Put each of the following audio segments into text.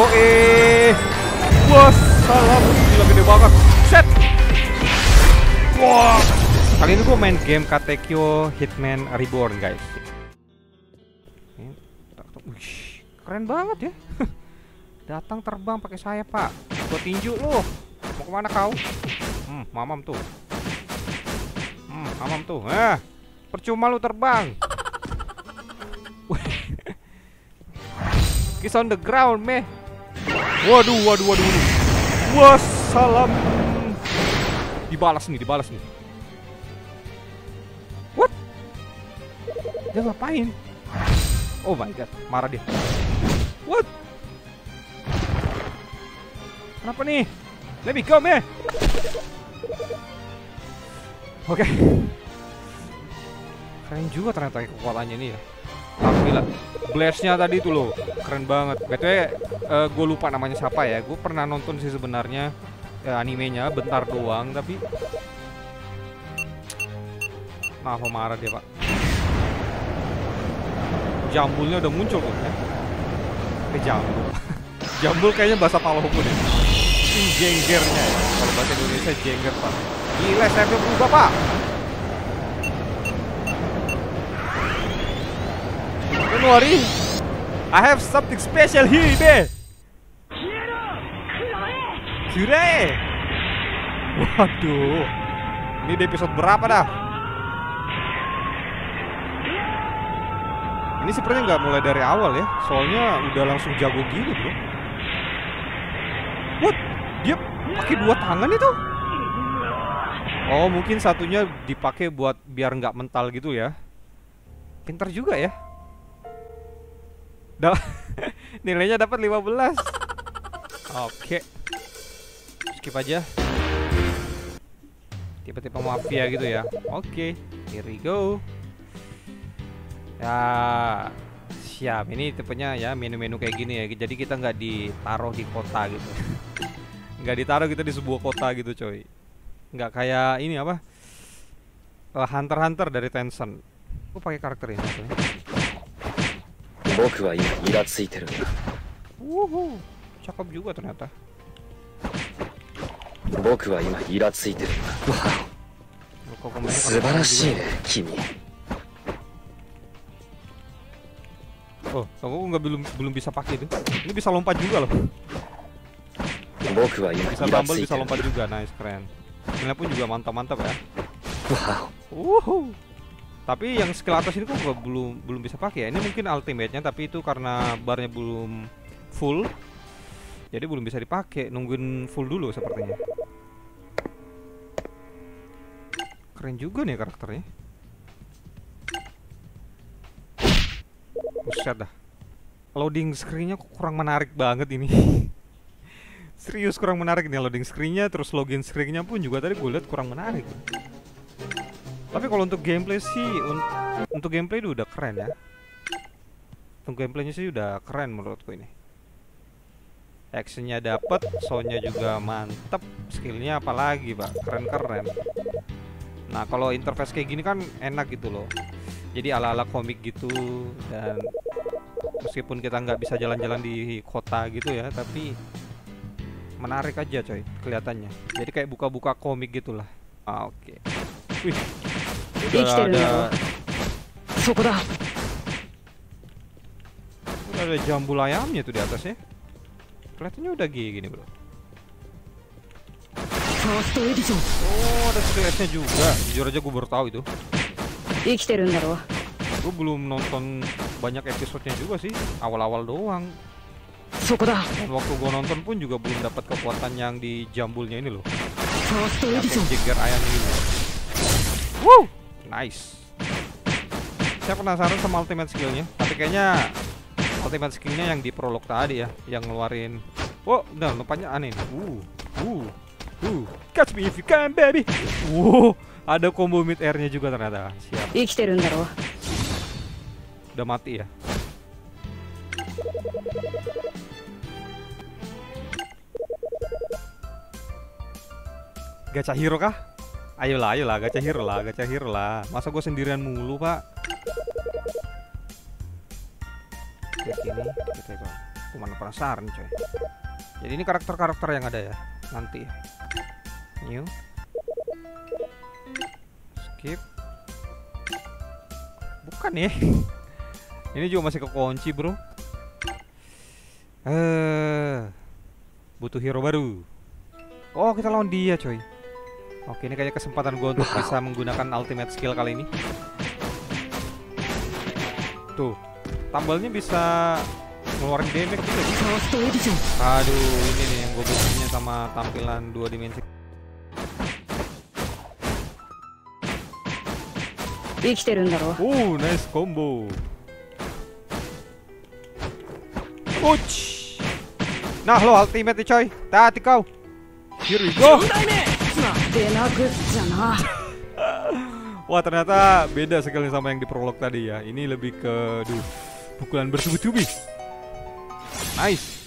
Oh eh, wah salam gila gede banget. Set. Wah. Kali ini gue main game Katekyo Hitman Reborn guys. Wih, keren banget ya. Datang terbang pakai sayap pak. Gue tinju lu. Mau ke mana kau? Hmm, mamam tuh. Hmm, mamam tuh. Eh, percuma lu terbang. Kiss on the ground, meh. Waduh, waduh, waduh, waduh. Wassalam. Dibalas nih, dibalas nih. What? Dia ngapain? Oh my god, marah dia. What? Kenapa nih? Let me go, meh. Oke. Keren juga ternyata kekuatannya ini ya. Alhamdulillah Blast-nya tadi tuh loh Keren banget. BTW uh, gue lupa namanya siapa ya. Gue pernah nonton sih sebenarnya ya, Animenya bentar doang Tapi Maaf marah dia pak. Jambulnya udah muncul tuh ya. Eh jambul. Jambul kayaknya bahasa Palopo deh. Jenggernya ya. Kalau bahasa Indonesia jengger pak. Gila saya berubah pak Don't worry. I have something special here, be. Kirae. Waduh. Ini di episode berapa dah? Ini sepertinya nggak mulai dari awal ya. Soalnya udah langsung jago gini, bro. What? Dia pakai dua tangan itu? Oh, mungkin satunya dipakai buat biar nggak mental gitu ya. Pinter juga ya. Nilainya dapat 15. Oke. Skip aja. Tipe-tipe mafia gitu ya. Oke, here we go. Ya, siap. Ini tipenya ya menu-menu kayak gini ya. Jadi kita nggak ditaruh di kota gitu. nggak ditaruh kita di sebuah kota gitu, coy. Nggak kayak ini apa? Hunter Hunter dari Tencent. Gue pakai karakter ini. Cakep juga ternyata. Boku Oh, kamu nggak belum belum bisa pakai itu. Ini bisa lompat juga loh. Boku bisa tumble, bisa lompat juga. Nice, keren. Ini pun juga mantap-mantap ya. Wow. Uhuh. Tapi yang skill atas ini kok belum belum bisa pakai ya. Ini mungkin ultimate-nya tapi itu karena barnya belum full. Jadi belum bisa dipakai. Nungguin full dulu sepertinya. Keren juga nih karakternya. Buset dah. Loading screen-nya kurang menarik banget ini. Serius kurang menarik nih loading screen-nya terus login screen-nya pun juga tadi gue lihat kurang menarik. Tapi kalau untuk gameplay sih un untuk gameplay udah keren ya. Untuk gameplaynya sih udah keren menurutku ini. Actionnya dapet, soundnya juga mantep, skillnya apalagi pak, keren-keren. Nah kalau interface kayak gini kan enak gitu loh. Jadi ala-ala komik gitu dan meskipun kita nggak bisa jalan-jalan di kota gitu ya, tapi menarik aja coy kelihatannya. Jadi kayak buka-buka komik gitulah. Ah, Oke. Wih, 生きてるんだろ ada そこだ udah ada jambul ayamnya tuh di atasnya. Kelihatannya udah gini bro. ファーストエディション Oh ada skill S-nya juga. Jujur aja gue baru tahu itu. 生きてるんだろ Gue belum nonton banyak episodenya juga sih. Awal-awal doang. そこだ Dan waktu gue nonton pun juga belum dapat kekuatan yang di jambulnya ini loh. ファーストエ Yang ディション jigger ayam ini. Woo, Nice. Saya penasaran sama ultimate skillnya, tapi kayaknya ultimate skillnya yang di prolog tadi ya, yang ngeluarin. Oh, nah lupanya aneh. Uh, uh, uh. Catch me if you can, baby. Wow, ada combo mid airnya juga ternyata. Siap. Udah mati ya. Gacha hero kah? Ayolah, ayolah, gacha hero lah, gacha hero lah. Masa gue sendirian mulu, Pak? Kayak gini, kita kok. Aku mana penasaran coy. Jadi ini karakter-karakter yang ada ya nanti. New. Skip. Bukan ya. Ini juga masih kekunci bro. Eh, butuh hero baru. Oh kita lawan dia coy. Oke, ini kayaknya kesempatan gue untuk bisa menggunakan ultimate skill kali ini. Tuh, tambalnya bisa ngeluarin damage gitu. Aduh, ini nih yang gue butuhnya sama tampilan dua dimensi. Uh, nice combo. Uch. Nah lo ultimate nih coy. Tati kau. Here we go. Nah. Wah ternyata beda sekali sama yang di prolog tadi ya. Ini lebih ke duh, pukulan bertubi-tubi Nice.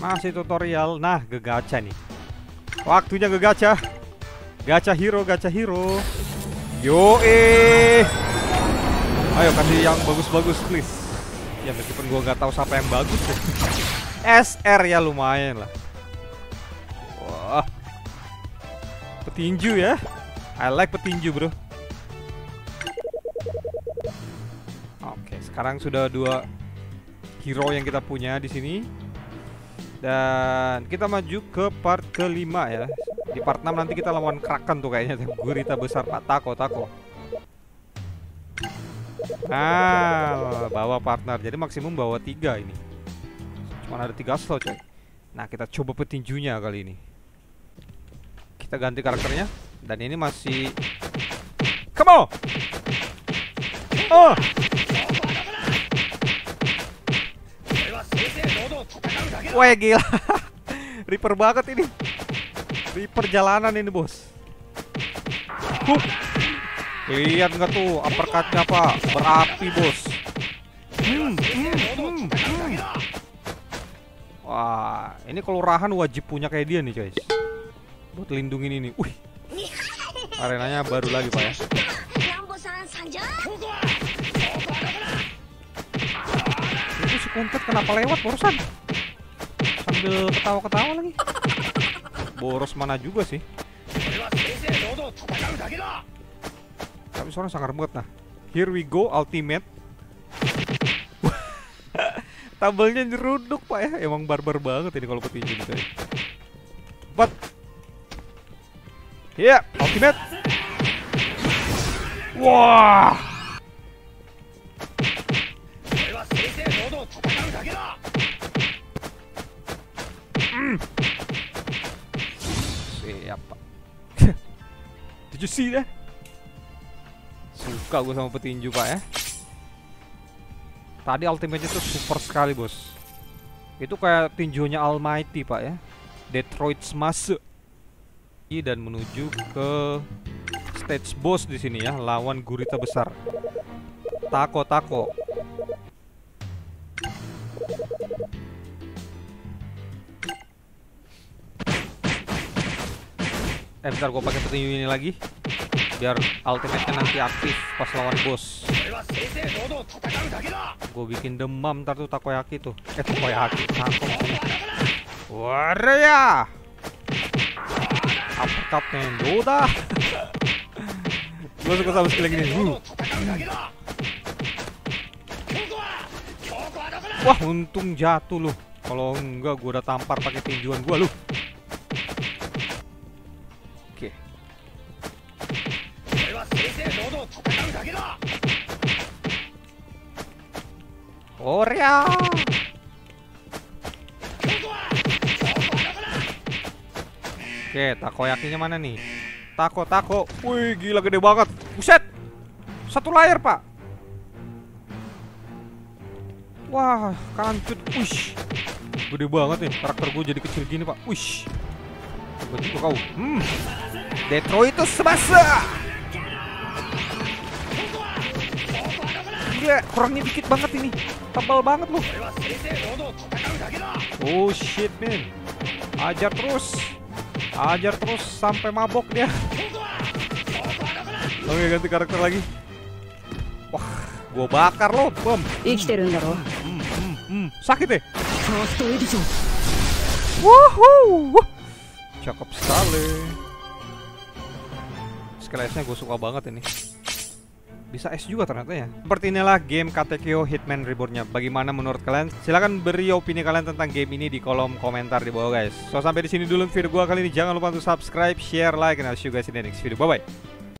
Masih tutorial. Nah gegaca nih. Waktunya gegaca Gacha hero, gacha hero. Yo eh Ayo kasih yang bagus-bagus please. Ya meskipun gua nggak tahu siapa yang bagus deh. SR ya lumayan lah. Wah. Petinju ya. I like petinju, Bro. Oke, sekarang sudah dua hero yang kita punya di sini. Dan kita maju ke part kelima ya. Di part 6 nanti kita lawan Kraken tuh kayaknya. Gurita besar Pak Tako Tako. Nah, bawa partner. Jadi maksimum bawa tiga ini. Cuma ada tiga slot coy. Nah, kita coba petinjunya kali ini. Kita ganti karakternya dan ini masih Come on. Oh. Wah gila Reaper banget ini Reaper jalanan ini bos Hup. Lihat nggak tuh uppercutnya pak Berapi bos hmm, hmm, hmm. Wah, ini kelurahan wajib punya kayak dia nih, guys. Buat lindungin ini. Wih. Arenanya baru lagi, Pak ya. Itu si kuntet kenapa lewat barusan? Sambil ketawa-ketawa lagi. Boros mana juga sih? Tapi seorang sangar banget nah. Here we go ultimate Tabelnya nyeruduk pak ya. Emang barbar banget ini kalau petinju tadi But Ya ultimate. Wah. Siap pak. Did you see that? Suka gue sama petinju pak ya Tadi ultimate itu super sekali bos. Itu kayak tinjunya Almighty pak ya. Detroit Smash Dan menuju ke stage boss di sini ya. Lawan gurita besar. Tako Tako. Eh bentar gue pakai petinju ini lagi. Biar ultimate-nya nanti aktif pas lawan bos. Gue bikin demam ntar tuh takoyaki tuh. Eh takoyaki, tako. Waria. Uppercut-nya Yoda. gue suka sama skill ini. Uh. Wah untung jatuh loh. Kalau enggak gue udah tampar pakai tinjuan gue loh. Oke. Korea. Oke, takoyakinya mana nih? Tako, tako. Wih, gila gede banget. Buset. Satu layar, Pak. Wah, kancut. Wish. Gede banget nih. Karakter gue jadi kecil gini, Pak. Coba juga kau. Hmm. Itu Gila, kurangnya dikit banget ini. Tebal banget loh. Oh shit, man. Ajar terus. Ajar terus sampai mabok dia. Oke, okay, ganti karakter lagi. Wah, gua bakar loh, bom. Hmm, hmm, hmm, hmm, Sakit ya? deh. Wuhuu. Cakep sekali. Skillsnya gue suka banget ini. Bisa S juga ternyata ya. Seperti inilah game Katekyo Hitman Reborn-nya. Bagaimana menurut kalian? Silahkan beri opini kalian tentang game ini di kolom komentar di bawah guys. So sampai di sini dulu video gua kali ini. Jangan lupa untuk subscribe, share, like, and I'll see you guys in the next video. Bye bye.